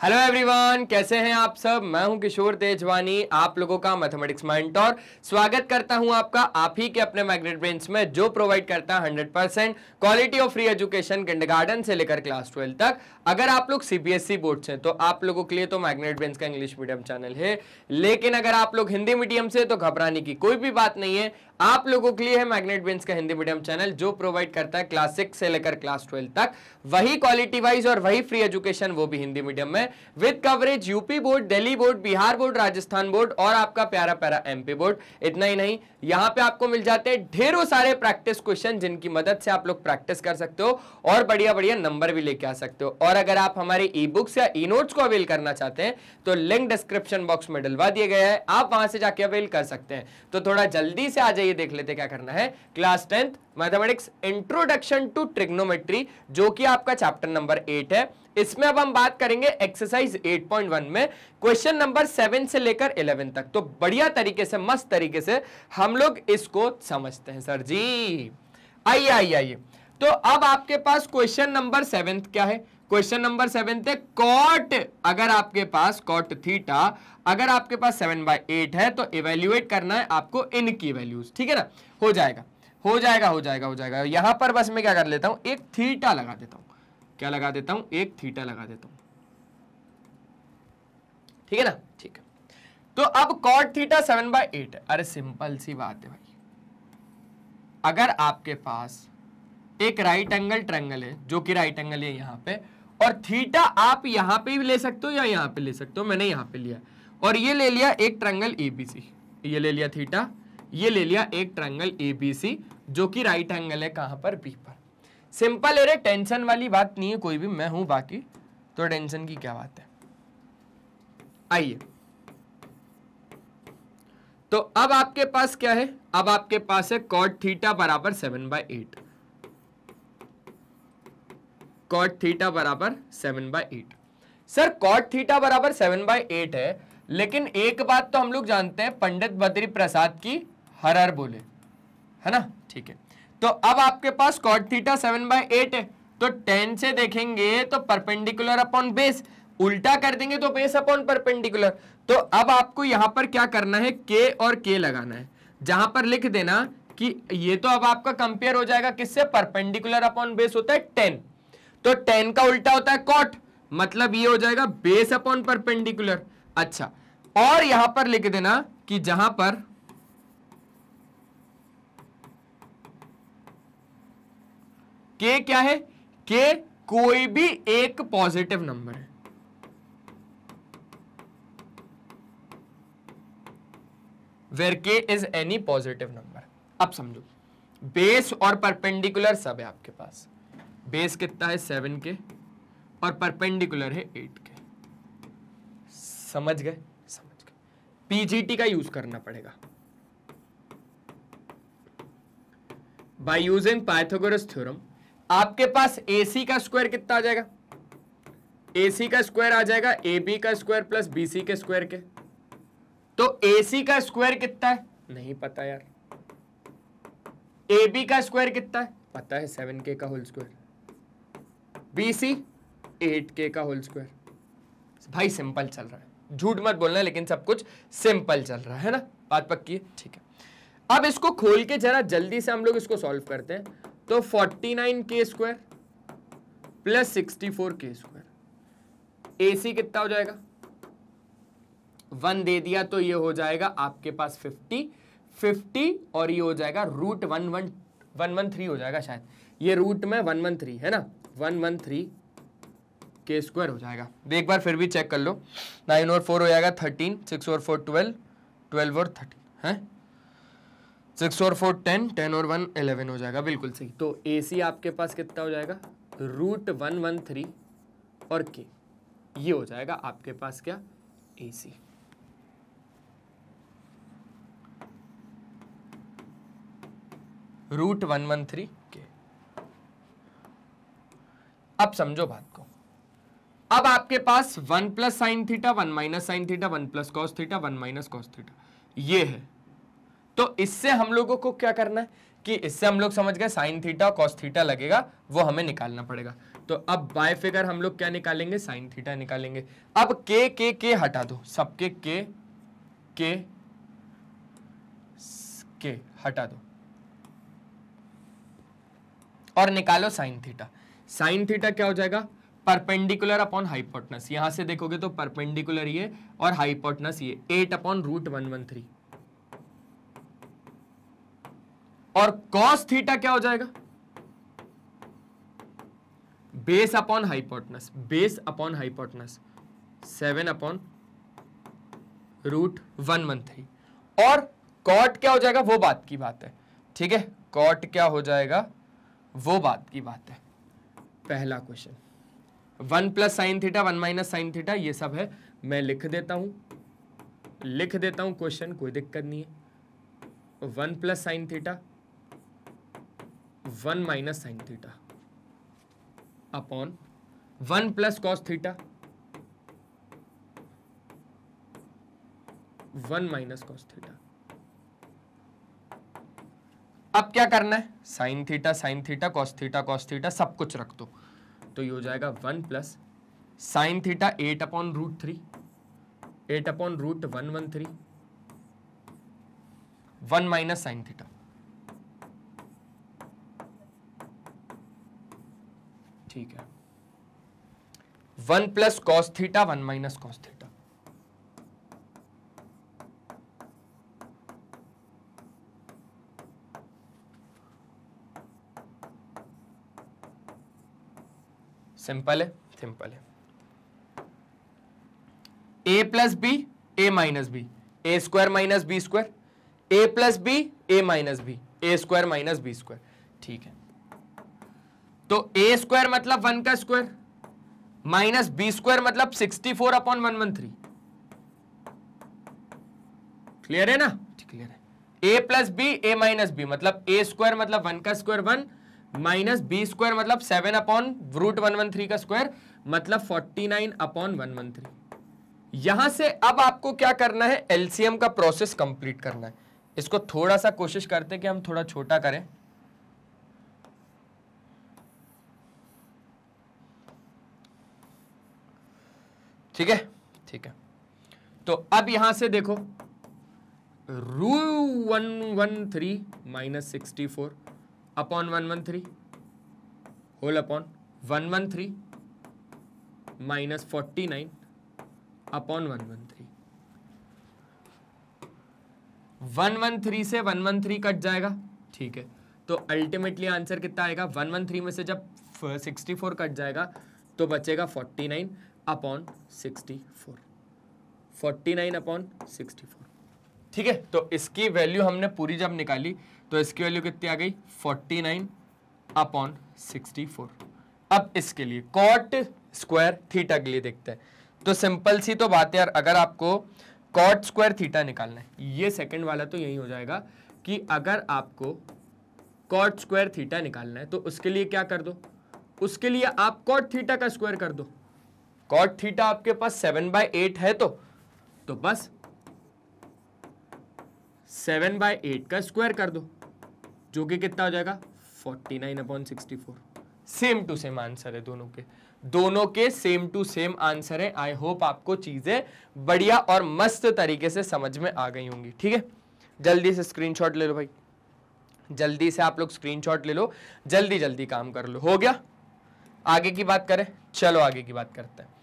Hello everyone कैसे हैं आप सब? मैं हूँ किशोर तेजवानी, आप लोगों का मैथमेटिक्स माइंड और स्वागत करता हूँ आपका आप ही के अपने मैग्नेट ब्रेन्स में, जो प्रोवाइड करता है hundred percent quality of free education kindergarten से लेकर क्लास ट्वेल्व तक। अगर आप लोग सीबीएसई बोर्ड से तो आप लोगों के लिए तो मैग्नेट ब्रेन्स का इंग्लिश मीडियम चैनल है। लेकिन अगर आप लोग हिंदी मीडियम से तो घबराने की कोई भी बात नहीं है। आप लोगों के लिए है मैग्नेट बेंस का हिंदी मीडियम चैनल जो प्रोवाइड करता है क्लास सिक्स से लेकर क्लास ट्वेल्व तक। वही क्वालिटी वाइज और वही फ्री एजुकेशन वो भी हिंदी मीडियम में। With coverage UP board Delhi board Bihar board Rajasthan board और आपका प्यारा प्यारा एमपी बोर्ड इतना ही नहीं, यहाँ पे आपको मिल जाते हैं ढेरों सारे प्रैक्टिस क्वेश्चन जिनकी मदद से आप लोग प्रैक्टिस कर सकते हो और बढ़िया बढ़िया नंबर भी लेके आ सकते हो। और अगर आप हमारे ई बुक्स या ई नोट्स को अवेल करना चाहते हैं तो लिंक डिस्क्रिप्शन बॉक्स में डलवा दिया गया है। आप वहाँ से जाके अवेल कर सकते हैं। तो थोड़ा जल्दी से आ जाइए, देख लेते क्या करना है। Class tenth mathematics introduction to trigonometry जो कि आपका चैप्टर नंबर एट है। इसमें अब हम बात करेंगे एक्सरसाइज 8.1 में। क्वेश्चन नंबर सेवन से लेकर इलेवन तक। तो बढ़िया तरीके से, मस्त तरीके से हम लोग इसको समझते हैं सर जी। आइए आइए आइए। तो अब आपके पास क्वेश्चन नंबर सेवेंथ क्या है? क्वेश्चन नंबर सेवेंथ है कॉट अगर आपके पास कॉट थीटा अगर आपके पास सेवन बाई एट है तो इवेल्युएट करना है आपको इनकी वैल्यूज़ ठीक है ना? हो जाएगा हो जाएगा हो जाएगा हो जाएगा। यहाँ पर बस मैं क्या कर लेता हूँ, एक थीटा लगा देता हूँ। क्या लगा देता हूँ? एक थीटा लगा देता हूँ। ठीक है ना? ठीक है। तो अब cot theta seven by eight अरे सिंपल सी बात है भाई। अगर आपके पास एक राइट एंगल ट्रेंगल है, जो कि राइट एंगल है यहाँ पे और थीटा आप यहाँ पे भी ले सकते हो या यहाँ पे ले सकते हो, मैंने यहाँ पे लिया। और ये ले लिया एक ट्रैंगल एबीसी ये ले लिया थीटा, ये ले लिया एक ट्रैंगल एबीसी जो कि राइट एंगल है कहाँ पर? बी पर। सिंपल है टेंशन वाली बात नहीं है, कोई भी, मैं हूँ बाकी। तो टेंशन की क्या बात है? आइए। तो अब आपके पास क्या है? अब आपके पास है कॉट थीटा बराबर seven by eight cot theta बराबर seven by eight sir cot theta बराबर सेवन बाय एट है, लेकिन एक बात तो हम लोग जानते हैं, पंडित बद्री प्रसाद की हर हर बोले। है ना? ठीक है। तो अब आपके पास cot theta seven by eight है तो टेन से देखेंगे तो परपेंडिकुलर अपॉन बेस उल्टा कर देंगे तो बेस अपॉन परपेंडिकुलर तो अब आपको यहाँ पर क्या करना है के और के लगाना है। जहाँ पर लिख देना कि ये तो अब आपका कंपेयर हो जाएगा, किससे? परपेंडिकुलर अपॉन बेस होता है टेन तो टेन का उल्टा होता है कॉट मतलब ये हो जाएगा बेस अपॉन परपेंडिकुलर अच्छा और यहाँ पर लिख देना कि जहाँ पर के क्या है? के कोई भी एक पॉजिटिव नंबर है। Where k is any positive number अब समझो बेस और परपेंडिकुलर सब है आपके पास। बेस कितना है? सेवन के। और परपेंडिकुलर है एट के। समझ गए? समझ गए। पीजीटी का यूज़ करना पड़ेगा। बाय यूजिंग पाइथागोरस थ्योरम आपके पास ए सी का स्क्वायर कितना आ जाएगा? ए सी का स्क्वायर आ जाएगा ए बी का स्क्वायर प्लस बी सी के स्क्वायर के। तो ए सी का स्क्वायर कितना है? नहीं पता यार। ए बी का स्क्वायर कितना है? पता है सेवन के का whole square B C eight k का होल स्क्वायर भाई सिंपल चल रहा है। झूठ मत बोलना, लेकिन सब कुछ सिंपल चल रहा है ना? बात पक्की है? ठीक है। अब इसको खोल के जरा जल्दी से हम लोग इसको सॉल्व करते हैं। तो 49 के स्क्वायर प्लस 64 के स्क्वायर ए सी कितना हो जाएगा? वन दे दिया तो ये हो जाएगा आपके पास 50 50 और ये हो जाएगा root one one one one three हो जाएगा शायद। ये रूट में वन वन थ्री है ना? वन वन थ्री के स्क्वायर हो जाएगा। एक बार फिर भी चेक कर लो। नाइन और फोर हो जाएगा थर्टीन, सिक्स और फोर ट्वेल्व ट्वेल्व और थर्टीन, है? सिक्स और फोर टेन टेन और वन इलेवन हो जाएगा, बिल्कुल सही। तो ए सी आपके पास कितना हो जाएगा? रूट वन वन थ्री और के ये हो जाएगा आपके पास क्या? A C root one one three के अब समझो बात को। अब आपके पास one plus sine theta, one minus sine theta, one plus cos theta, one minus cos theta. ये है। तो इससे हम लोगों को क्या करना है? कि इससे हम लोग समझ गए साइन थीटा कॉस थीटा लगेगा, वो हमें निकालना पड़ेगा। तो अब बाय फिगर हम लोग क्या निकालेंगे? साइन थीटा निकालेंगे। अब के के के हटा दो। सबके के के के हटा दो। और निकालो साइन थीटा। साइन थीटा क्या हो जाएगा? Perpendicular upon hypotenuse. यहाँ से देखोगे तो परपेंडिकुलर ये और हाइपोटनस ये। Eight upon root one one three. और कॉस थीटा क्या हो जाएगा? Base upon hypotenuse. Base upon hypotenuse. Seven upon root one one three. और कॉट क्या हो जाएगा? वो बात की बात है। ठीक है? कॉट क्या हो जाएगा? वो बात की बात है। पहला question one plus sine theta, one minus sine theta, ये सब है। मैं लिख देता हूँ। लिख देता हूँ क्वेश्चन कोई दिक्कत नहीं है। One plus sine theta, one minus sine theta. Upon one plus cos theta, one minus cos theta. अब क्या करना है? Sine theta sine theta, cos theta cos theta, सब कुछ रख दो। तो ये हो जाएगा one plus sine theta eight upon root three, eight upon root one one three, one minus sine theta. ठीक है। One plus cos theta, one minus cos theta. Simple है सिंपल है। A plus B A minus B A square minus B square A plus B A minus B A square minus B square ठीक है। तो A square मतलब one का square minus B square मतलब sixty four upon one one three clear है ना? Clear है। A plus B A minus B मतलब ए स्क्वायर मतलब वन का square one minus B square मतलब seven upon root one one three का square मतलब forty nine upon one one three. यहाँ से अब आपको क्या करना है? एलसीएम का प्रोसेस कंप्लीट करना है। इसको थोड़ा सा कोशिश करते हैं कि हम थोड़ा छोटा करें। ठीक है? ठीक है। तो अब यहाँ से देखो। Root one one three minus sixty four. Upon one one three whole upon one one three minus forty nine upon one one three one one three से वन वन थ्री कट जाएगा, ठीक है? तो अल्टीमेटली आंसर कितना आएगा? One one three में से जब सिक्सटी फोर कट जाएगा तो बचेगा forty nine upon sixty four forty nine upon sixty four ठीक है? तो इसकी वैल्यू हमने पूरी जब निकाली तो इसकी वैल्यू कितनी आ गई? फोर्टी नाइन अपॉन सिक्सटी अब इसके लिए कॉट स्क्वायर थीटा के लिए देखते हैं। तो सिंपल सी तो बात है यार, अगर आपको कॉट स्क्वायर थीटा निकालना है, ये सेकंड वाला तो यही हो जाएगा कि अगर आपको कॉट स्क्वायर थीटा निकालना है तो उसके लिए क्या कर दो? उसके लिए आप कॉट थीटा का स्क्वायर कर दो। कॉट थीटा आपके पास सेवन बाय एट है तो तो बस सेवन बाय एट का स्क्वायर कर दो। जो कि कितना हो जाएगा? Forty nine upon sixty four. Same to same answer है दोनों के। दोनों के सेम टू सेम आंसर है। आई होप आपको चीज़ें बढ़िया और मस्त तरीके से समझ में आ गई होंगी, ठीक है? जल्दी से स्क्रीनशॉट ले लो भाई। जल्दी से आप लोग स्क्रीनशॉट ले लो। जल्दी जल्दी काम कर लो। हो गया? आगे की बात करें? चलो, आगे की बात करते हैं।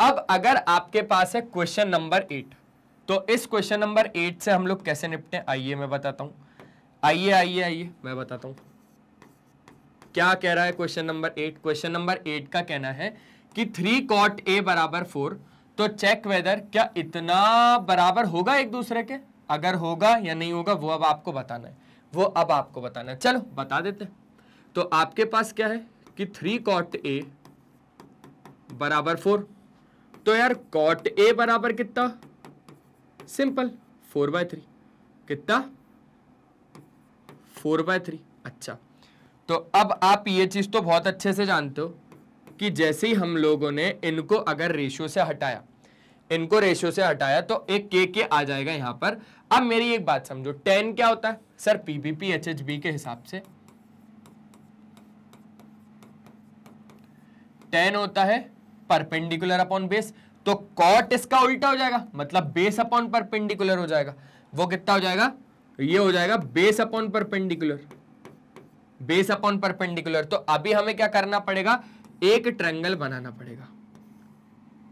अब अगर आपके पास है क्वेश्चन नंबर एट तो इस क्वेश्चन नंबर एट से हम लोग कैसे निपटे? आइए मैं बताता हूँ। आइए आइए आइए। मैं बताता हूँ। क्या कह रहा है question number eight question number eight का कहना है कि थ्री कॉट ए बराबर फोर तो चेक वेदर क्या इतना बराबर होगा एक दूसरे के? अगर होगा या नहीं होगा, वो अब आपको बताना है। वो अब आपको बताना है। चलो, बता देते तो आपके पास क्या है कि थ्री कॉट ए बराबर फोर तो यार कॉट ए बराबर कितना? सिंपल फोर बाय थ्री कितना? Four by three. अच्छा। तो अब आप ये चीज़ तो बहुत अच्छे से जानते हो कि जैसे ही हम लोगों ने इनको अगर रेशियो से हटाया, इनको रेशियो से हटाया तो एक के के आ जाएगा यहाँ पर। अब मेरी एक बात समझो टेन क्या होता है? सर एच बी के हिसाब से। टेन होता है परपेंडिकुलर अपॉन बेस तो कॉट इसका उल्टा हो जाएगा मतलब बेस अपॉन परपेंडिकुलर हो जाएगा। वो कितना हो जाएगा? ये हो जाएगा base upon perpendicular base upon perpendicular तो अभी हमें क्या करना पड़ेगा? एक ट्रेंगल बनाना पड़ेगा।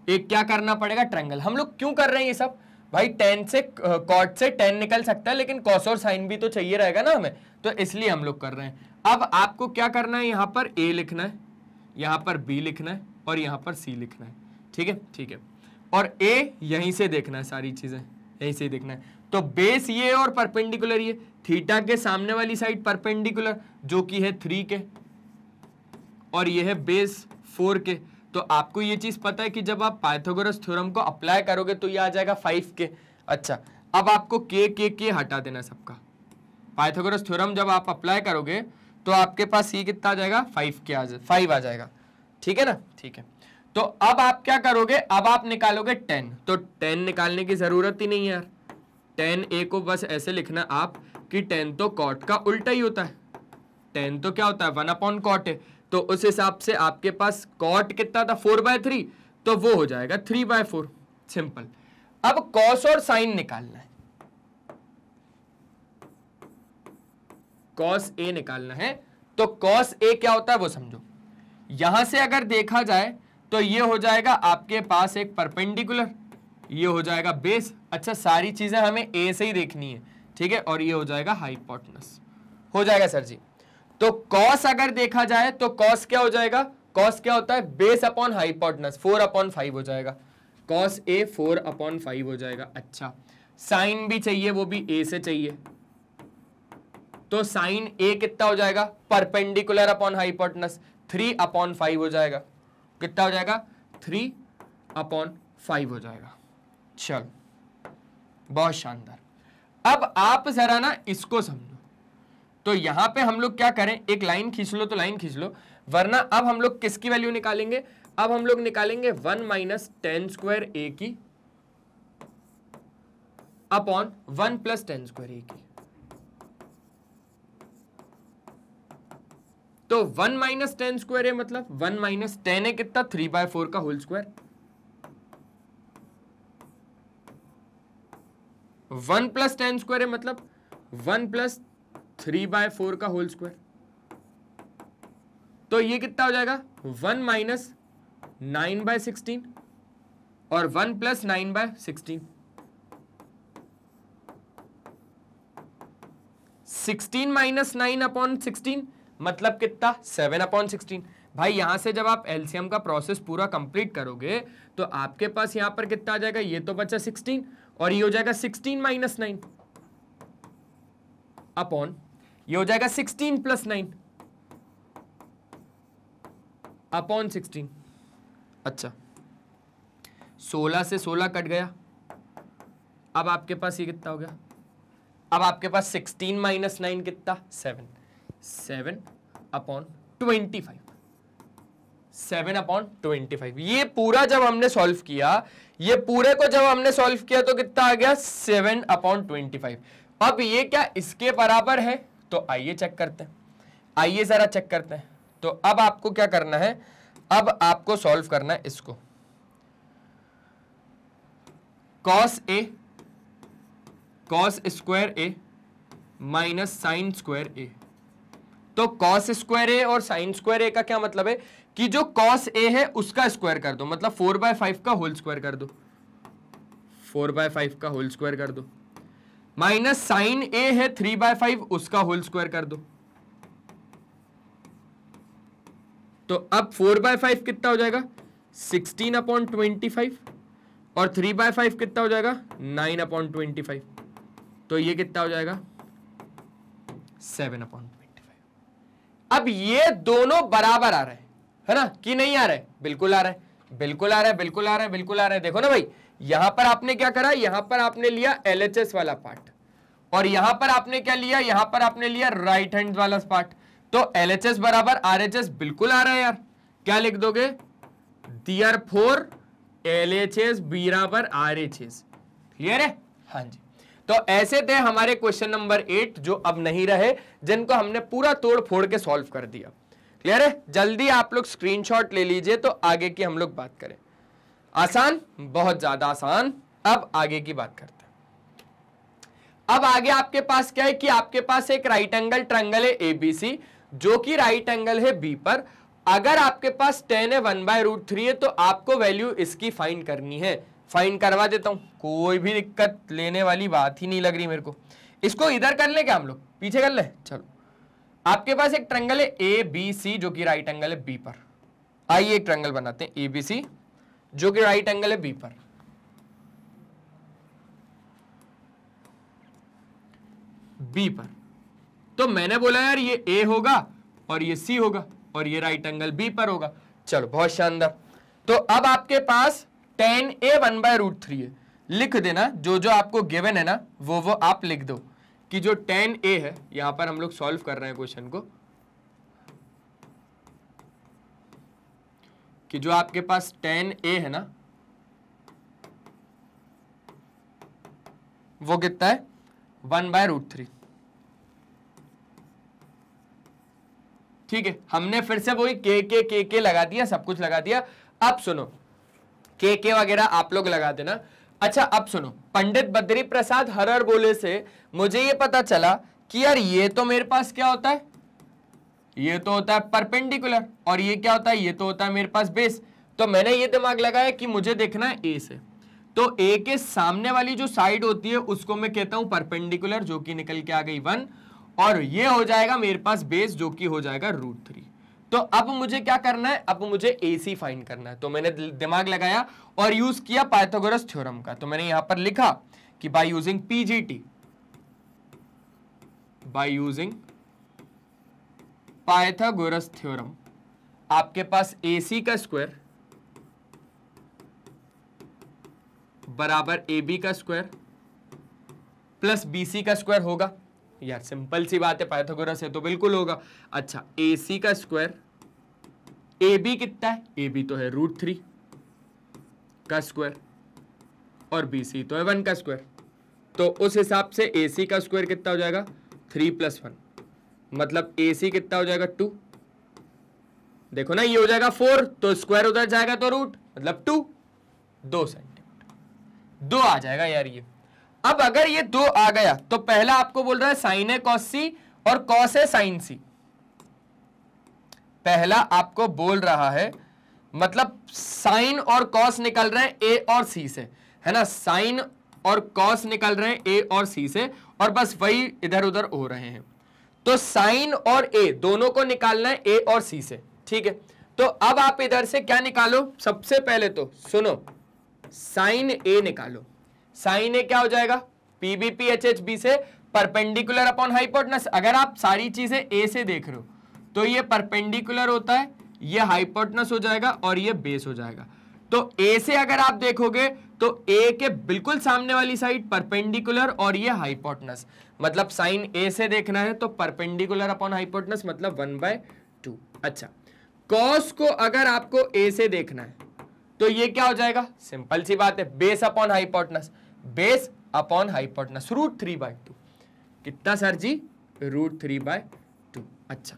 एक क्या करना पड़ेगा? ट्रेंगल हम लोग क्यों कर रहे हैं ये सब? भाई टेन से कॉट से टेन निकल सकता है, लेकिन कॉस और साइन भी तो चाहिए रहेगा ना हमें। तो इसलिए हम लोग कर रहे हैं। अब आपको क्या करना है? यहाँ पर ए लिखना है, यहाँ पर बी लिखना है, और यहाँ पर सी लिखना है। ठीक है? ठीक है। और ए यहीं से देखना है सारी चीज़ें। यहीं से देखना है। तो बेस ये और परपेंडिकुलर ये थीटा के सामने वाली साइड परपेंडिकुलर जो कि है थ्री के, और ये है बेस फोर के। तो आपको ये चीज़ पता है कि जब आप पाइथागोरस थ्योरम को अप्लाई करोगे तो ये आ जाएगा फाइव के। अच्छा अब आपको के के के हटा देना सबका। पाइथागोरस थ्योरम जब आप अप्लाई करोगे तो आपके पास ये कितना आ जाएगा? फाइव के आ जाए फाइव आ जाएगा। ठीक है ना? ठीक है। तो अब आप क्या करोगे? अब आप निकालोगे टेन तो टेन निकालने की ज़रूरत ही नहीं है यार। टेन ए को बस ऐसे लिखना आप कि टेन तो कॉट का उल्टा ही होता है। टेन तो क्या होता है? वन अपॉन कॉट है। तो उस हिसाब से आपके पास कॉट कितना था? फोर बाय थ्री तो वो हो जाएगा थ्री बाय फोर सिंपल अब कॉस और साइन निकालना है। कॉस ए निकालना है। तो कॉस ए क्या होता है वो समझो। यहाँ से अगर देखा जाए तो ये हो जाएगा आपके पास एक परपेंडिकुलर ये हो जाएगा बेस अच्छा सारी चीज़ें हमें ए से ही देखनी है, ठीक है? और ये हो जाएगा हाइपोटनस हो जाएगा सर जी. तो कॉस अगर देखा जाए तो कॉस क्या हो जाएगा? कॉस क्या होता है? Base upon hypotenuse four upon five हो जाएगा. Cos A four upon five हो जाएगा. अच्छा. साइन भी चाहिए, वो भी ए से चाहिए. तो साइन ए कितना हो जाएगा? Perpendicular upon hypotenuse three upon five हो जाएगा. कितना हो जाएगा? थ्री अपॉन फाइव हो जाएगा. चल। बहुत शानदार। अब आप जरा ना इसको समझो। तो यहाँ पे हम लोग क्या करें? एक लाइन खींच लो तो लाइन खींच लो। वरना अब हम लोग किसकी वैल्यू निकालेंगे? अब हम लोग निकालेंगे one minus tan square A की upon one plus tan square A की। तो वन माइनस टेन स्क्वायर है मतलब वन माइनस टेन है कितना? थ्री बाय फोर का whole square one plus tan square है मतलब one plus three by four का होल स्क्वायर तो ये कितना हो जाएगा? One minus nine by sixteen और one plus nine by sixteen. Sixteen minus nine upon sixteen मतलब कितना? Seven upon sixteen. भाई, यहाँ से जब आप एलसीएम का प्रोसेस पूरा कंप्लीट करोगे तो आपके पास यहाँ पर कितना आ जाएगा? ये तो बचा सिक्सटीन। और ये हो जाएगा सिक्सटीन माइनस नाइन अपॉन ये हो जाएगा sixteen plus nine upon sixteen अच्छा. सोलह से सोलह कट गया. अब आपके पास ये कितना हो गया? अब आपके पास सिक्सटीन माइनस नाइन कितना? Seven seven upon twenty five seven upon twenty five ये पूरा जब हमने सॉल्व किया, ये पूरे को जब हमने सॉल्व किया तो कितना आ गया? सेवन अपॉन ट्वेंटी फाइव अब ये क्या इसके बराबर है? तो आइए चेक करते हैं। आइए जरा चेक करते हैं। तो अब आपको क्या करना है? अब आपको सॉल्व करना है इसको। Cos A cos square A minus sine square A तो कॉस स्क्वायर ए और साइन स्क्वायर ए का क्या मतलब है? कि जो कॉस ए है, उसका स्क्वायर कर दो। मतलब फोर बाय फाइव का होल स्क्वायर कर दो। फोर बाय फाइव का होल स्क्वायर कर दो। माइनस साइन ए है थ्री बाय फाइव उसका होल स्क्वायर कर दो। तो अब फोर बाय फाइव कितना हो जाएगा? सिक्सटीन अपॉन ट्वेंटी फाइव और थ्री बाय फाइव कितना हो जाएगा? नाइन अपॉन ट्वेंटी फाइव तो ये कितना हो जाएगा? सेवन अपॉन ट्वेंटी फाइव अब ये दोनों बराबर आ रहे हैं। है ना? कि नहीं आ रहे? बिल्कुल आ रहे। बिल्कुल आ रहा है बिल्कुल आ रहा है बिल्कुल आ रहा। है देखो ना भाई यहाँ पर आपने क्या करा? यहाँ पर आपने लिया एलएचएस वाला पार्ट और यहाँ पर आपने क्या लिया? यहाँ पर आपने लिया राइट हैंड वाला पार्ट तो एलएचएस बराबर आरएचएस बिल्कुल आ रहा है यार। क्या लिख दोगे? Therefore L H S बराबर आर एच एस क्लियर है? हाँ जी। तो ऐसे थे हमारे क्वेश्चन नंबर एट जो अब नहीं रहे जिनको हमने पूरा तोड़ फोड़ के सॉल्व कर दिया। क्लियर है? जल्दी आप लोग स्क्रीनशॉट ले लीजिए तो आगे की हम लोग बात करें। आसान, बहुत ज़्यादा आसान। अब आगे की बात करते हैं। अब आगे आपके पास क्या है कि आपके पास एक राइट एंगल ट्रंगल है एबीसी जो कि राइट एंगल है बी पर। अगर आपके पास टेन है वन बाय रूट थ्री है तो आपको वैल्यू इसकी फाइन करनी है। फाइन करवा देता हूँ। कोई भी दिक्कत लेने वाली बात ही नहीं लग रही मेरे को। इसको इधर कर ले क्या हम लोग? पीछे कर ले? चलो। आपके पास एक ट्रंगल है ए बी सी जो कि राइट एंगल है बी पर। आइए एक ट्रंगल बनाते हैं ए बी सी जो कि राइट एंगल है बी पर। बी पर। तो मैंने बोला, यार, ये ए होगा और ये सी होगा और ये राइट एंगल बी पर होगा। चलो, बहुत शानदार। तो अब आपके पास tan A one by root three है। लिख देना जो जो आपको गिवन है ना वो वो आप लिख दो। कि जो टेन ए है, यहाँ पर हम लोग सॉल्व कर रहे हैं क्वेश्चन को, कि जो आपके पास टेन ए है ना, वो कितना है? वन बाय रूट थ्री ठीक है, हमने फिर से वही के के के के लगा दिया, सब कुछ लगा दिया। अब सुनो के के वगैरह आप लोग लगा देना। अच्छा अब सुनो। पंडित बद्री प्रसाद हरर बोले से मुझे ये पता चला कि यार ये तो मेरे पास क्या होता है? ये तो होता है परपेंडिकुलर और ये क्या होता है? ये तो होता है मेरे पास बेस। तो मैंने ये दिमाग लगाया कि मुझे देखना है ए से। तो ए के सामने वाली जो साइड होती है, उसको मैं कहता हूँ परपेंडिकुलर, जो कि निकल के आ गई वन। और ये हो जाएगा मेरे पास बेस, जो कि हो जाएगा रूट थ्री। तो अब मुझे क्या करना है? अब मुझे ए सी फाइंड करना है। तो मैंने दिमाग लगाया और यूज़ किया पाइथागोरस थ्योरम का। तो मैंने यहाँ पर लिखा कि by using P G T by using Pythagoras theorem आपके पास सी का स्क्वायर बराबर ए बी का स्क्वायर प्लस बी सी का स्क्वायर होगा। यार, सिंपल सी बात है, पाइथागोरस है तो बिल्कुल होगा। अच्छा ए सी का स्क्वायर ए बी कितना है? ए बी तो है रूट थ्री का स्क्वायर और बी सी तो है वन का स्क्वायर तो उस हिसाब से ए सी का स्क्वायर कितना हो जाएगा? थ्री प्लस वन मतलब ए सी कितना हो जाएगा? टू देखो ना, ये हो जाएगा फोर तो स्क्वायर उधर जाएगा तो रूट मतलब टू दो सेंटीमीटर। दो आ जाएगा यार ये। अब अगर ये दो आ गया तो पहला आपको बोल रहा है साइन है कॉस सी और कॉस है साइन सी पहला आपको बोल रहा है मतलब साइन और कॉस निकल रहे हैं ए और सी से, है ना? साइन और कॉस निकल रहे हैं ए और सी से और बस वही इधर उधर हो रहे हैं। तो साइन और ए दोनों को निकालना है ए और सी से, ठीक है? तो अब आप इधर से क्या निकालो? सबसे पहले तो सुनो साइन ए निकालो। साइन ए क्या हो जाएगा? P B P H H B से परपेंडिकुलर अपॉन हाइपोटनस अगर आप सारी चीज़ें ए से देख रहे हो तो ये परपेंडिकुलर होता है, ये हाइपोटनस हो जाएगा और ये बेस हो जाएगा। तो ए से अगर आप देखोगे तो ए के बिल्कुल सामने वाली साइड परपेंडिकुलर और ये हाइपोटनस मतलब साइन ए से देखना है तो परपेंडिकुलर अपॉन हाइपोटनस मतलब वन बाय टू अच्छा कॉस को अगर आपको ए से देखना है तो ये क्या हो जाएगा? सिंपल सी बात है base upon hypotenuse base upon hypotenuse root three by two कितना सर जी? रूट थ्री बाय टू अच्छा।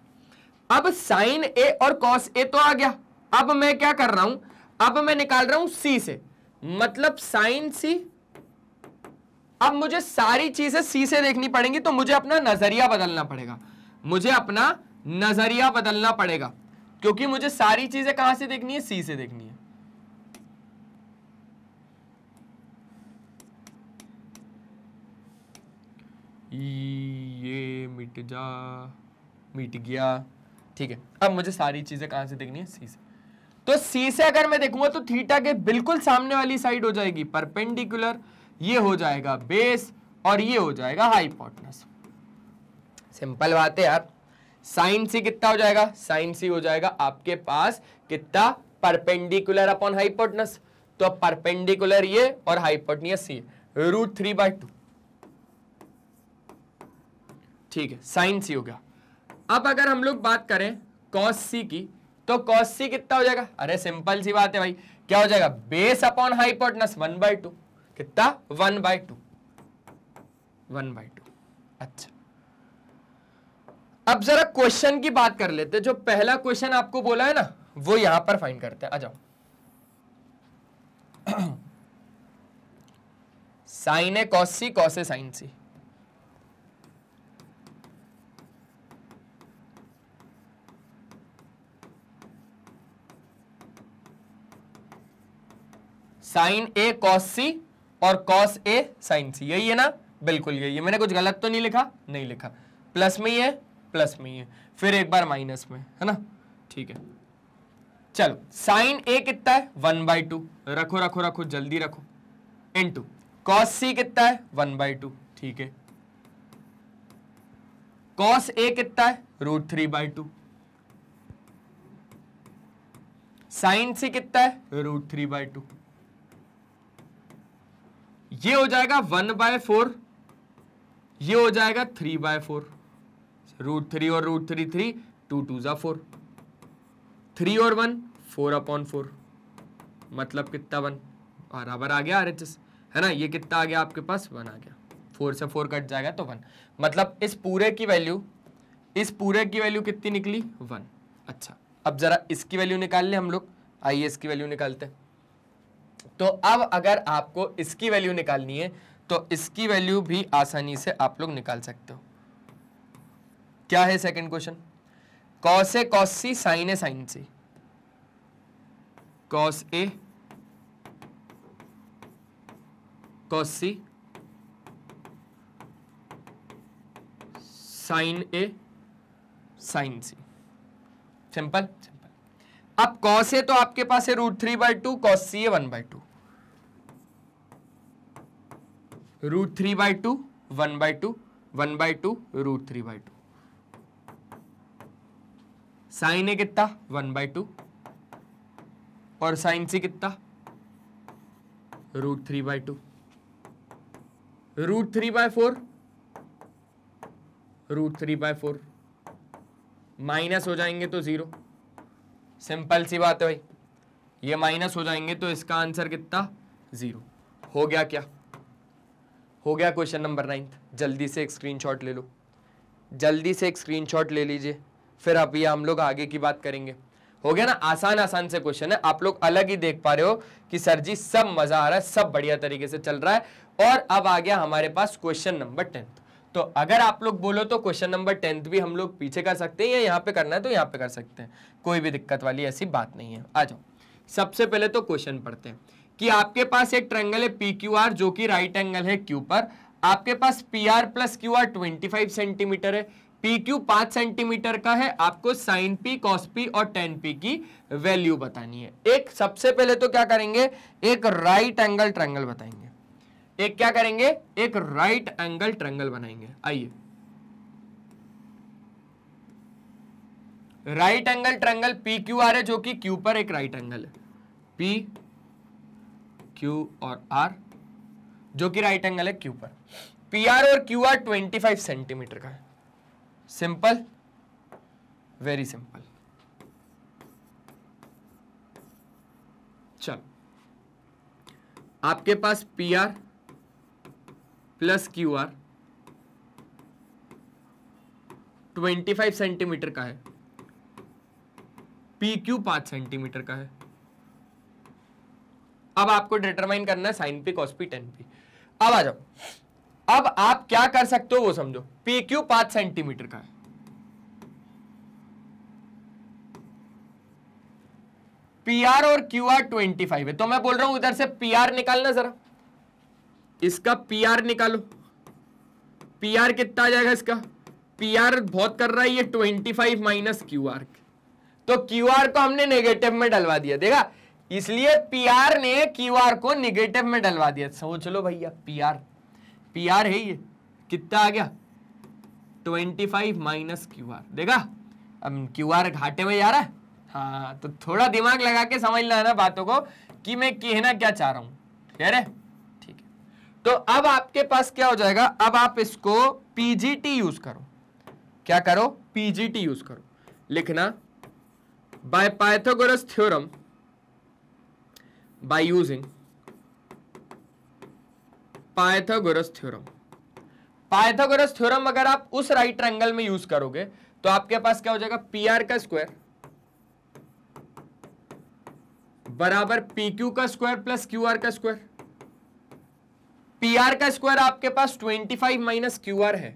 अब साइन ए और कॉस ए तो आ गया। अब मैं क्या कर रहा हूँ? अब मैं निकाल रहा हूँ सी से। मतलब साइन सी अब मुझे सारी चीज़ें सी से देखनी पड़ेंगी तो मुझे अपना नज़रिया बदलना पड़ेगा। मुझे अपना नज़रिया बदलना पड़ेगा, क्योंकि मुझे सारी चीज़ें कहाँ से देखनी है? सी से देखनी है। ये मिट जा। मिट गया। ठीक है, अब मुझे सारी चीज़ें कहाँ से देखनी है? सी से। तो सी से अगर मैं देखूँगा तो थीटा के बिल्कुल सामने वाली साइड हो जाएगी, परपेंडिकुलर। ये हो जाएगा बेस और ये हो जाएगा हाइपोटनस। सिंपल बात है यार। साइन सी कितना हो जाएगा? साइन सी हो जाएगा आपके पास कितना? Perpendicular upon hypotenuse. तो परपेंडिकुलर ये और hypotenuse C root three by two. ठीक है साइन सी हो गया अब अगर हम लोग बात करें कॉस सी की तो कॉस सी कितना हो जाएगा? अरे सिंपल सी बात है भाई। क्या हो जाएगा? Base upon hypotenuse one by two कितना? One by two one by two अच्छा। अब जरा क्वेश्चन की बात कर लेते जो पहला क्वेश्चन आपको बोला है ना, वो यहाँ पर फाइंड करते हैं। आ जाओ। Sine A cos C cos A sine C sine A cos C और कॉस ए साइन सी यही है ना? बिल्कुल यही है। मैंने कुछ गलत तो नहीं लिखा? नहीं लिखा। प्लस में ही है, प्लस में ही है। फिर एक बार माइनस में, है ना? ठीक है। चलो, साइन ए कितना है? One by two. रखो रखो रखो, जल्दी रखो। इन टू कॉस सी कितना है? One by two. ठीक है। कॉस ए कितना है? Root three by two sine C कितना है? रूट थ्री बाई टू ये हो जाएगा वन बाय फोर, ये हो जाएगा three by four. Root three और root three three, two two जा फोर। थ्री और वन, फोर अपॉन फोर। मतलब कितना वन? बराबर आ गया आर एच एस है ना? ये कितना आ गया आपके पास? वन आ गया। फोर से फोर कट जाएगा तो वन। मतलब इस पूरे की वैल्यू इस पूरे की वैल्यू कितनी निकली? वन। अच्छा अब जरा इसकी वैल्यू निकाल ले हम लोग। आइए इसकी वैल्यू निकालते हैं। तो अब अगर आपको इसकी वैल्यू निकालनी है तो इसकी वैल्यू भी आसानी से आप लोग निकाल सकते हो। क्या है second question cos A cos C sine A sine C cos A cos C sine A sine C simple अब कॉस ए तो आपके पास है root three by two cos C A one by two root three by two one by two one by two root three by two sine A कितना? One by two और sine C कितना? Root three by two root three by four root three by four minus हो जाएँगे तो zero simple सी बात है भाई। ये माइनस हो जाएँगे तो इसका आंसर कितना? ज़ीरो। हो गया क्या? हो गया क्वेश्चन नंबर नाइन्थ। जल्दी से एक स्क्रीनशॉट ले लो। जल्दी से एक स्क्रीनशॉट ले लीजिए। फिर अभी हम लोग आगे की बात करेंगे। हो गया ना? आसान आसान से क्वेश्चन है। आप लोग अलग ही देख पा रहे हो कि सर जी सब मज़ा आ रहा है, सब बढ़िया तरीके से चल रहा है। और अब आ गया हमारे पास क्वेश्चन नंबर टेंथ। तो अगर आप लोग बोलो तो क्वेश्चन नंबर टेंथ भी हम लोग पीछे कर सकते हैं या यहाँ पे करना है तो यहाँ पे कर सकते हैं। कोई भी दिक्कत वाली ऐसी बात नहीं है। आ जाओ। सबसे पहले तो क्वेश्चन पढ़ते हैं कि आपके पास एक ट्रेंगल है पी क्यू आर जो कि राइट एंगल है क्यू पर। आपके पास P R plus Q R twenty five centimetre है। पी क्यू पाँच सेंटीमीटर का है। आपको साइन पी कॉस पी और टेन पी की वैल्यू बतानी है। एक, सबसे पहले तो क्या करेंगे? एक राइट एंगल ट्रेंगल बताएँगे। एक क्या करेंगे? एक राइट एंगल ट्रेंगल बनाएँगे। आइए। Right angle triangle P Q R है, जो कि क्यू पर एक राइट एंगल है। पी क्यू और आर जो कि राइट एंगल है क्यू पर। पी आर और Q R twenty five centimetre का है। सिंपल वेरी सिंपल चल। आपके पास P R plus Q R twenty five centimetre का है। पी क्यू पाँच सेंटीमीटर का है। अब आपको डिटरमाइन करना है sine P cos P tan P अब आ जाओ। अब आप क्या कर सकते हो वो समझो। पी क्यू पाँच सेंटीमीटर का है। पी आर और क्यू आर ट्वेंटी फाइव है। तो मैं बोल रहा हूँ इधर से पी आर निकालना जरा। इसका पी आर निकालो। पी आर कितना आ जाएगा इसका? पी आर बहुत कर रहा है ये twenty five minus Q R तो क्यू आर को हमने नेगेटिव में डलवा दिया। देखा? इसलिए पीआर ने क्यूआर को निगेटिव में डलवा दिया। सोच लो भैया पीआर पीआर है ये। कितना आ गया? Twenty five minus Q R देखा? अब क्यू घाटे में जा रहा है। हाँ तो थोड़ा दिमाग लगा के समझ लेना बातों को कि मैं कहना क्या चाह रहा हूँ। कह रहे तो अब आपके पास क्या हो जाएगा? अब आप इसको पीजीटी यूज़ करो। क्या करो? पीजीटी यूज़ करो। लिखना by Pythagoras theorem by using Pythagoras theorem Pythagoras theorem अगर आप उस राइट ट्रायंगल में यूज़ करोगे तो आपके पास क्या हो जाएगा? पी आर का स्क्वायर बराबर पी क्यू का स्क्वायर प्लस क्यू आर का स्क्वायर पी आर का स्क्वायर आपके पास 25 फाइव माइनस क्यू आर है।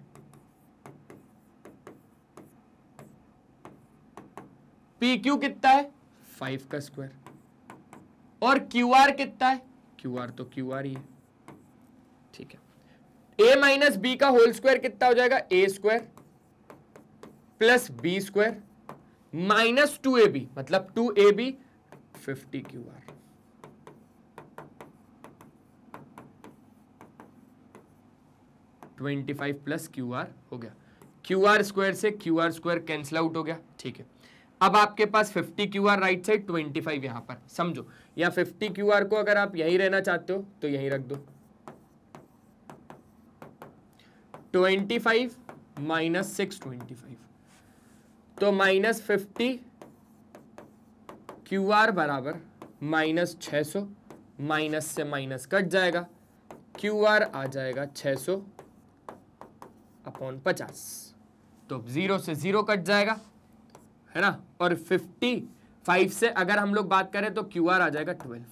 पी क्यू कितना है? फाइव का स्क्वायर और क्यू आर कितना है? क्यू आर तो क्यू आर ही है। ठीक है। ए माइनस बी का होल स्क्वायर कितना हो जाएगा? A square plus B square minus two A B मतलब two A B fifty Q R twenty five plus Q R हो गया। क्यू आर स्क्वायर से Q R square cancel out हो गया, ठीक है। अब आपके पास 50 क्यू आर राइट साइड 25 यहाँ पर, समझो। या 50 क्यू आर को अगर आप यहीं रहना चाहते हो तो यहीं रख दो। 25 माइनस सिक्स ट्वेंटी फाइव तो माइनस फिफ्टी क्यू आर बराबर माइनस छ सौ माइनस से माइनस कट जाएगा। क्यू आर आ जाएगा छ सौ अपॉन पचास। तो ज़ीरो से ज़ीरो कट जाएगा, है ना? और फिफ्टी फाइव से अगर हम लोग बात करें तो क्यू आर आ जाएगा ट्वेल्व।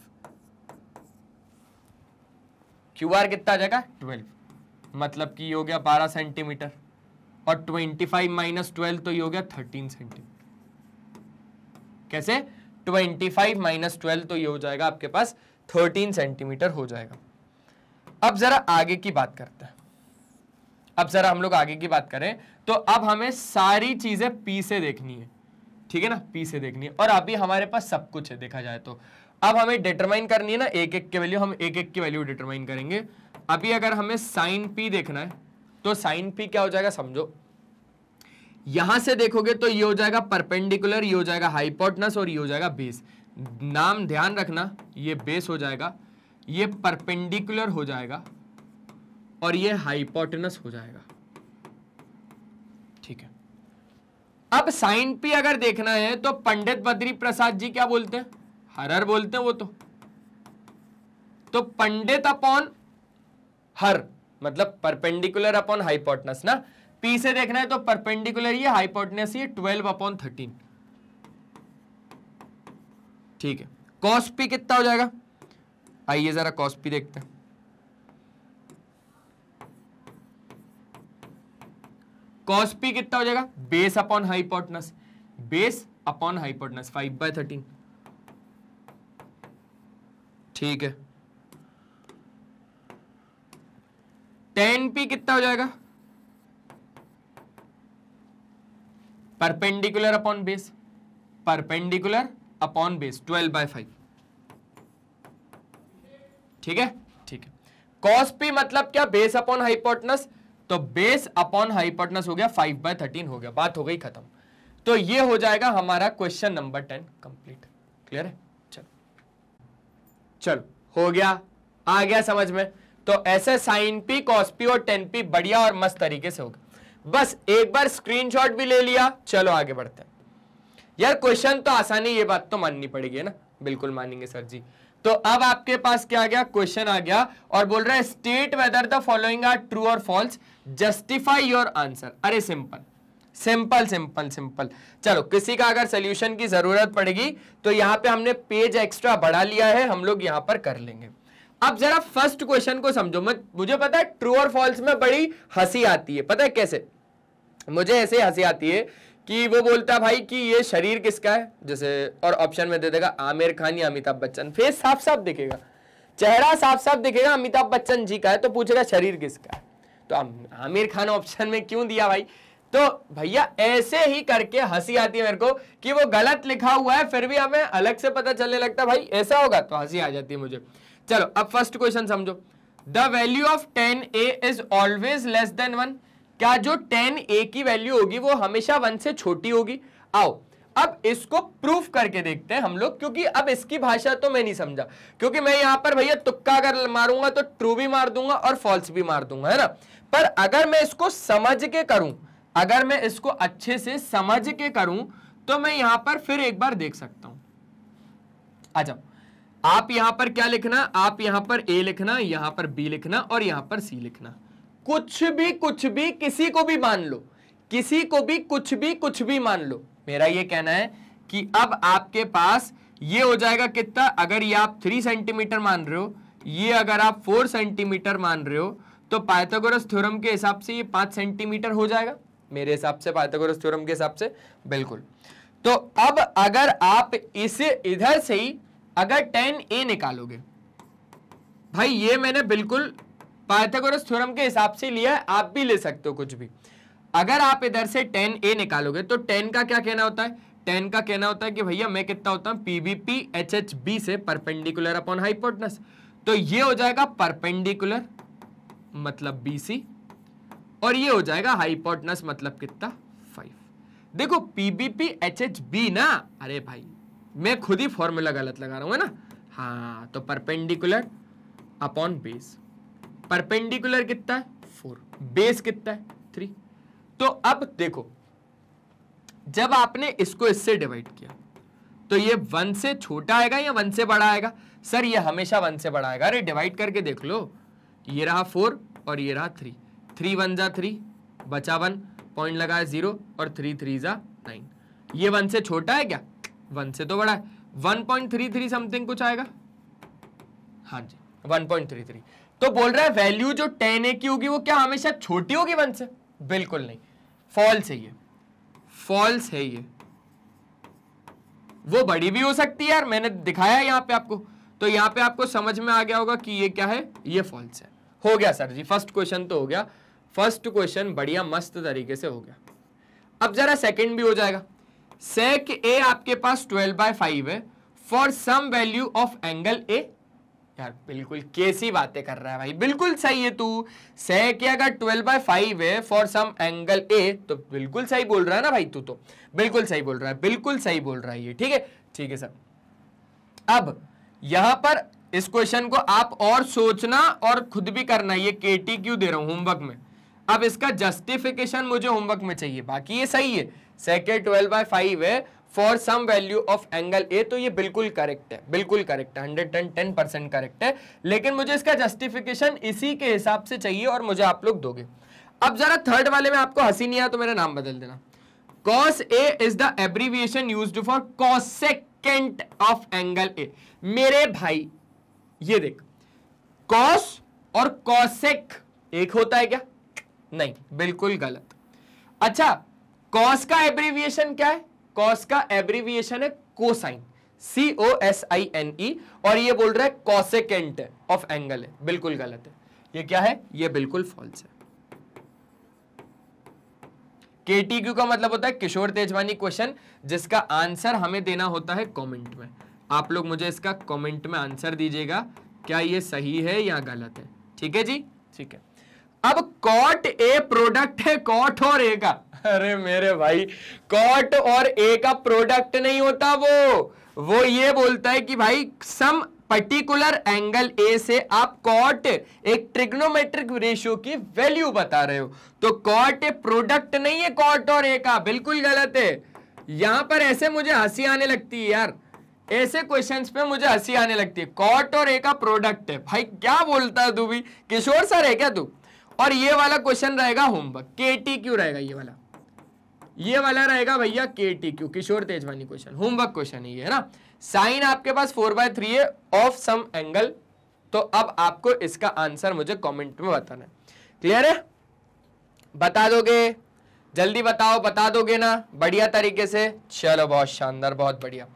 क्यू आर कितना आ जाएगा? ट्वेल्व। मतलब कि ये हो गया बारह सेंटीमीटर। और ट्वेंटी फाइव माइनस ट्वेल्व तो ये हो गया थर्टीन सेंटीमीटर। कैसे? ट्वेंटी फाइव माइनस ट्वेल्व तो ये हो जाएगा आपके पास थर्टीन सेंटीमीटर हो जाएगा। अब जरा आगे की बात करते हैं। अब जरा हम लोग आगे की बात करें तो अब हमें सारी चीज़ें पी से देखनी है। ठीक है ना? पी से देखनी है। और अभी हमारे पास सब कुछ है, देखा जाए तो। अब हमें डिटरमाइन करनी है ना, एक एक की वैल्यू हम एक एक की वैल्यू डिटरमाइन करेंगे। अभी अगर हमें साइन पी देखना है तो साइन पी क्या हो जाएगा, समझो। यहाँ से देखोगे तो ये हो जाएगा परपेंडिकुलर ये हो जाएगा हाइपोटनस और ये हो जाएगा बेस नाम ध्यान रखना, ये बेस हो जाएगा, ये परपेंडिकुलर हो जाएगा। और ये हाइपोटनस हो जाएगा। ठीक है। अब साइन पी अगर देखना है तो पंडित बद्री प्रसाद जी क्या बोलते हैं? हरर बोलते हैं वो तो। तो पंडित अपॉन हर मतलब परपेंडिकुलर अपॉन हाइपोटनस ना? पी से देखना है तो परपेंडिकुलर ये हाइपोटनस ये ट्वेल्व अपॉन थर्टीन ठीक है। कॉस पी कितना हो जाएगा? आइए जरा कॉस पी देखते हैं। कॉस पी कितना हो जाएगा? Base upon hypotenuse base upon hypotenuse five by thirteen ठीक है। टेन पी कितना हो जाएगा? Perpendicular upon base perpendicular upon base twelve by five ठीक है? ठीक है। कॉस पी मतलब क्या? बेस अपॉन हाइपोटनस तो बेस अपॉन हाइपोटनस हो गया फाइव बाय थर्टीन हो गया, बात हो गई खत्म। तो ये हो जाएगा हमारा question number ten complete clear है? चलो। चलो, हो गया। आ गया समझ में। तो ऐसे साइन पी कॉस पी और टेन पी बढ़िया और मस्त तरीके से होगा बस एक बार स्क्रीनशॉट भी ले लिया। चलो आगे बढ़ते हैं। यार क्वेश्चन तो आसानी, ये बात तो माननी पड़ेगी ना? बिल्कुल मानेंगे सर जी। तो अब आपके पास क्या आ गया? क्वेश्चन आ गया और बोल रहा है state whether the following are true और फॉल्स जस्टिफाई योर आंसर अरे सिंपल सिंपल सिंपल सिंपल चलो, किसी का अगर सोल्यूशन की ज़रूरत पड़ेगी तो यहाँ पे हमने पेज एक्स्ट्रा बढ़ा लिया है, हम लोग यहाँ पर कर लेंगे। अब जरा फ़र्स्ट क्वेश्चन को समझो। मुझे पता है ट्रू और फॉल्स में बड़ी हँसी आती है। पता है कैसे? मुझे ऐसे हँसी आती है कि वो बोलता भाई कि ये शरीर किसका है? जैसे, और ऑप्शन में दे देगा, आमिर खान या अमिताभ बच्चन। फेस साफ़ साफ़ दिखेगा। चेहरा साफ़ साफ़ दिखेगा, अमिताभ बच्चन जी का है तो पूछेगा, शरीर किसका है? तो आमिर खान ऑप्शन में क्यों दिया भाई? तो भैया, ऐसे ही करके हँसी आती है मेरे को कि वो गलत लिखा हुआ है, फिर भी हमें अलग से पता चलने लगता भाई, ऐसा होगा तो हँसी आ जाती है मुझे। चलो, अब फ़र्स्ट क्वेश्चन समझो। The value of tan A is always less than one क्या जो टेन ए की वैल्यू होगी, वो हमेशा वन से छोटी होगी? आओ अब इसको प्रूफ करके देखते हैं हम लोग, क्योंकि अब इसकी भाषा तो मैं नहीं समझा। क्योंकि मैं यहाँ पर भैया तुक्का अगर मारूँगा तो ट्रू भी मार दूँगा और फॉल्स भी मार दूँगा, है ना? पर अगर मैं इसको समझ के करूँ, अगर मैं इसको अच्छे से समझ के करूँ तो मैं यहाँ पर फिर एक बार देख सकता हूँ। जाओ। आप यहाँ पर क्या लिखना? आप यहाँ पर ए लिखना, यहाँ पर बी लिखना और यहाँ पर सी लिखना। कुछ भी कुछ भी, किसी को भी मान लो। किसी को भी कुछ भी कुछ भी मान लो। मेरा ये कहना है कि अब आपके पास ये हो जाएगा कितना? अगर ये आप थ्री सेंटीमीटर मान रहे हो, ये अगर आप फोर सेंटीमीटर मान रहे हो तो पाइथागोरस थ्योरम के हिसाब से ये पाँच सेंटीमीटर हो जाएगा। मेरे हिसाब से पाइथागोरस थ्योरम के हिसाब से, बिल्कुल। तो अब अगर आप इसे इधर से ही, अगर टेन ए निकालोगे, भाई ये मैंने बिल्कुल पाइथागोरस थ्योरम के हिसाब से लिया है, आप भी ले सकते हो कुछ भी। अगर आप इधर से टेन ए निकालोगे तो टेन का क्या कहना होता है? टेन का कहना होता है कि भैया, मैं कितना होता हूँ? पीबीपी एच एच बी से परपेंडिकुलर अपॉन हाइपोटनस। तो ये हो जाएगा परपेंडिकुलर मतलब बीसी, और ये हो जाएगा हाइपोटनस मतलब कितना? फाइव। देखो, पीबीपी एच एच बी ना, अरे भाई, मैं खुद ही फॉर्मूला गलत लगा रहा हूँ ना? हाँ तो परपेंडिकुलर अपॉन बेस। परपेंडिकुलर कितना है? फोर। बेस कितना है? थ्री। तो अब देखो, जब आपने इसको इससे डिवाइड किया तो ये वन से छोटा आएगा या वन से बड़ा आएगा? सर, ये हमेशा वन से बड़ा आएगा। अरे डिवाइड करके देख लो। ये रहा फोर और ये रहा थ्री थ्री वन जा थ्री बचा वन पॉइंट लगाया ज़ीरो और थ्री थ्री जा नाइन ये वन से छोटा है क्या? वन से तो बड़ा है। One point three three something कुछ आएगा? हाँ जी वन पॉइंट थ्री थ्री तो बोल रहा है वैल्यू जो टेन ए की होगी, वो क्या हमेशा छोटी होगी वन से? बिल्कुल नहीं। फॉल्स है ये। फॉल्स है ये। वो बड़ी भी हो सकती है यार, मैंने दिखाया यहाँ पे आपको। तो यहाँ पे आपको समझ में आ गया होगा कि ये क्या है, ये फॉल्स है। हो गया सर जी, फ़र्स्ट क्वेश्चन तो हो गया। फ़र्स्ट क्वेश्चन बढ़िया मस्त तरीके से हो गया। अब जरा सेकंड भी हो जाएगा। सेक ए आपके पास ट्वेल्व बाय फाइव है। For some value of angle A यार, बिल्कुल कैसी बातें कर रहा है भाई। बिल्कुल सही है तू। सह के अगर ट्वेल्व बाय फाइव है फॉर सम एंगल ए तो बिल्कुल सही बोल रहा है ना भाई तू तो। बिल्कुल सही बोल रहा है, बिल्कुल सही बोल रहा है ये, ठीक है? ठीक है सर अब, यहाँ पर इस क्वेश्चन को आप और सोचना और खुद भी करना, ये केटी क्यों दे रहा हूँ होमवर्क में? अब इसका जस्टिफिकेशन मुझे होमवर्क में चाहिए, बाकी ये सही है। सेकेंड ट्वेल्व बाय फाइव है for some value of angle A तो ये बिल्कुल करेक्ट है, बिल्कुल करेक्ट है hundred ten ten percent correct है। लेकिन मुझे इसका जस्टिफिकेशन इसी के हिसाब से चाहिए और मुझे आप लोग दोगे। अब जरा थर्ड वाले में आपको हँसी नहीं आया तो मेरा नाम बदल देना। Cos A is the abbreviation used for cosecant of angle A मेरे भाई, ये देख कॉस और कॉसेक एक होता है क्या? नहीं, बिल्कुल गलत। अच्छा कॉस का एब्रीविएशन क्या है? Cos का एब्रीविएशन है cosine C O S I N E और ये बोल रहा है कॉसेकेंट ऑफ़ एंगल है। बिल्कुल गलत है। ये क्या है? ये बिल्कुल फॉल्स है। केटीक्यू का मतलब होता है किशोर तेजवानी क्वेश्चन जिसका आंसर हमें देना होता है कमेंट में। आप लोग मुझे इसका कमेंट में आंसर दीजिएगा, क्या ये सही है या गलत है? ठीक है जी? ठीक है। अब कॉट ए प्रोडक्ट है कॉट और ए का। अरे मेरे भाई कॉट और ए का प्रोडक्ट नहीं होता वो। वो ये बोलता है कि भाई सम पर्टिकुलर एंगल ए से आप कॉट एक ट्रिग्नोमेट्रिक रेशियो की वैल्यू बता रहे हो। तो कॉट ए प्रोडक्ट नहीं है कॉट और ए का। बिल्कुल गलत है। यहाँ पर ऐसे मुझे हँसी आने लगती है यार। ऐसे क्वेश्चंस पे मुझे हँसी आने लगती है। कॉट और ए का प्रोडक्ट है। भाई, क्या बोलता है तू भी? किशोर सर है क्या तू? और ये वाला क्वेश्चन रहेगा होमवर्क के टी क्यू रहेगा ये वाला. ये वाला रहेगा भैया के T Q Kishore Tejwani question homework question है ना? साइन आपके पास फोर बाय थ्री है ऑफ़ सम एंगल तो अब आपको इसका आंसर मुझे कमेंट में बताना है. क्लियर है? बता दोगे? जल्दी बताओ, बता दोगे ना? बढ़िया तरीके से. चलो, बहुत शानदार, बहुत बढ़िया.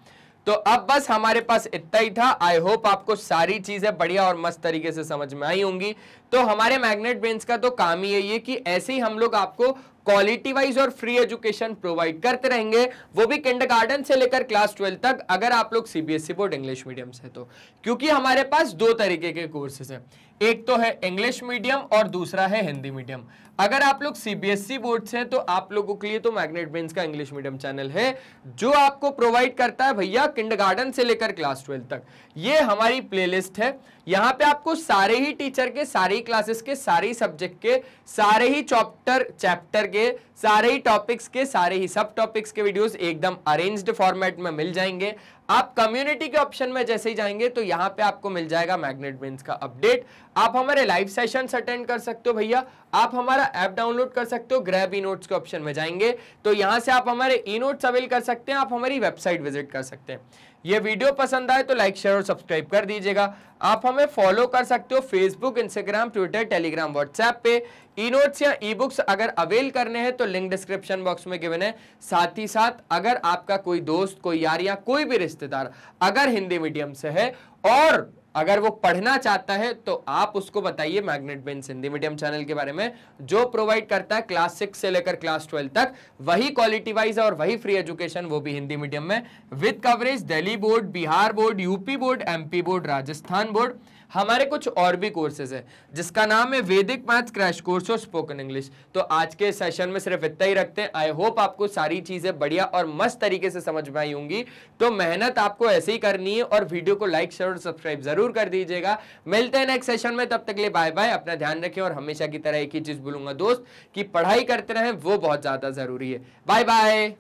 तो अब बस हमारे पास इतना ही था। आई होप आपको सारी चीज़ें बढ़िया और मस्त तरीके से समझ में आई होंगी। तो हमारे मैग्नेट बेंच का तो काम ही यही है कि ऐसे ही हम लोग आपको क्वालिटी वाइज और फ्री एजुकेशन प्रोवाइड करते रहेंगे। वो भी किंडरगार्टन से लेकर क्लास ट्वेल्व तक, अगर आप लोग सीबीएसई बोर्ड इंग्लिश मीडियम से तो। क्योंकि हमारे पास दो तरीके के कोर्सेज हैं। एक तो है इंग्लिश मीडियम और दूसरा है हिंदी मीडियम अगर आप लोग सीबीएसई बोर्ड से हैं तो आप लोगों के लिए तो मैग्नेट बेंस का इंग्लिश मीडियम चैनल है, जो आपको प्रोवाइड करता है भैया किंडरगार्टन से लेकर क्लास ट्वेल्थ तक। ये हमारी प्लेलिस्ट है। यहाँ पे आपको सारे ही टीचर के, सारे क्लासेस के, सारे सब्जेक्ट के, सारे ही चैप्टर चैप्टर के, सारे ही टॉपिक्स के, सारे ही सब टॉपिक्स के वीडियोस एकदम अरेंज्ड फॉर्मेट में मिल जाएँगे। आप कम्युनिटी के ऑप्शन में जैसे ही जाएँगे तो यहाँ पे आपको मिल जाएगा मैग्नेट ब्रेन्स का अपडेट आप हमारे लाइव सेशन अटेंड कर सकते हो भैया। आप हमारा ऐप डाउनलोड कर सकते हो ग्रैब ई नोट्स के ऑप्शन में जाएँगे। तो यहाँ से आप हमारे ई नोट्स अवेल कर सकते हैं, आप हमारी वेबसाइट विज़िट कर सकते हैं। ये वीडियो पसंद आए तो लाइक शेयर और सब्सक्राइब कर दीजिएगा। आप हमें फॉलो कर सकते हो Facebook Instagram Twitter Telegram WhatsApp पे। ई नोट्स या ई बुक्स अगर अवेल करने हैं तो लिंक डिस्क्रिप्शन बॉक्स में गिवन है। साथ ही साथ, अगर आपका कोई दोस्त, कोई यार या कोई भी रिश्तेदार अगर हिंदी मीडियम से है और अगर वो पढ़ना चाहता है तो आप उसको बताइए Magnet Brains Hindi medium channel के बारे में, जो प्रोवाइड करता है क्लास सिक्स से लेकर क्लास ट्वेल्व तक। वही क्वालिटी वाइज और वही फ्री एजुकेशन वो भी हिंदी मीडियम में। With coverage Delhi board Bihar board UP board MP board Rajasthan board हमारे कुछ और भी कोर्सेज है, जिसका नाम है वैदिक मैथ्स क्रैश कोर्स और स्पोकन इंग्लिश तो आज के सेशन में सिर्फ़ इतना ही रखते हैं। आई होप आपको सारी चीज़ें बढ़िया और मस्त तरीके से समझ में आई होंगी। तो मेहनत आपको ऐसे ही करनी है और वीडियो को लाइक शेयर और सब्सक्राइब ज़रूर कर दीजिएगा। मिलते हैं नेक्स्ट सेशन में, तब तक लिए बाय बाय अपना ध्यान रखें और हमेशा की तरह एक ही चीज़ बोलूँगा दोस्त, कि पढ़ाई करते रहें, वो बहुत ज़्यादा ज़रूरी है। Bye bye